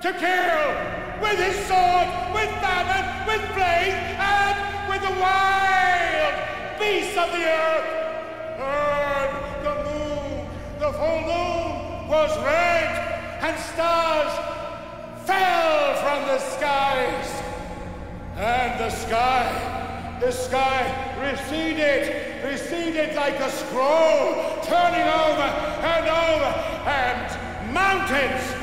to kill with his sword, with famine, with plague, and with the wild beasts of the earth. And the moon, the full moon, was red, and stars fell from the skies. And the sky, the sky receded, receded like a scroll, turning over and over, and mountains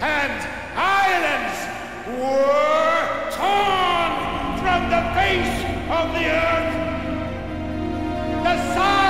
and islands were torn from the face of the earth. The sun